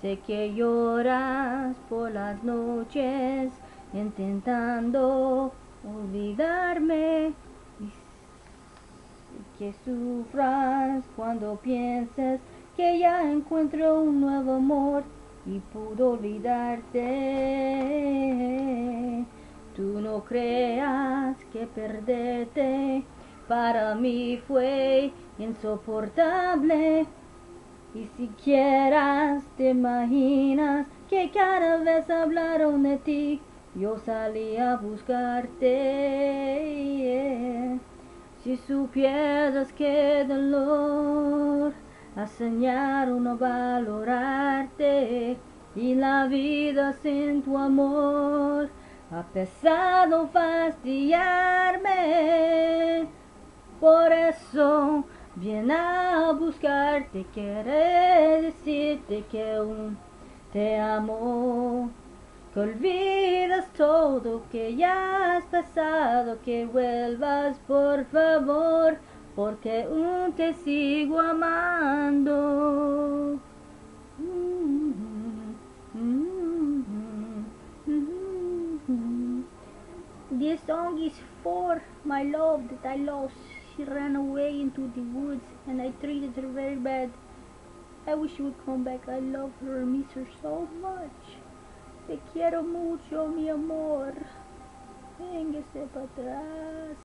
Sé que lloras por las noches intentando olvidarme y que sufras cuando pienses que ya encuentro un nuevo amor y pudo olvidarte. Tú no creas que perderte para mí fue insoportable. Y si quieras te imaginas que cada vez hablaron de ti, yo salí a buscarte. Si supieras que dolor enseñaron a valorarte y la vida sin tu amor ha pesado fastidiarme. Por eso viene a buscarte, quiere decirte que te amo. Que olvidas todo, que ya has pasado, que vuelvas por favor porque aún te sigo amando. This song is for my love that I lost. She ran away into the woods and I treated her very bad. I wish she would come back. I love her, miss her so much. Te quiero mucho, mi amor. Véngase para atrás.